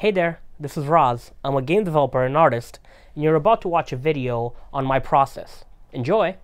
Hey there, this is Raz. I'm a game developer and artist, and you're about to watch a video on my process. Enjoy!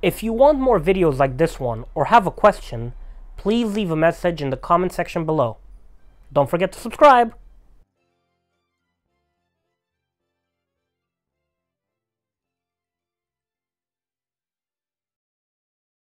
If you want more videos like this one or have a question, please leave a message in the comment section below. Don't forget to subscribe!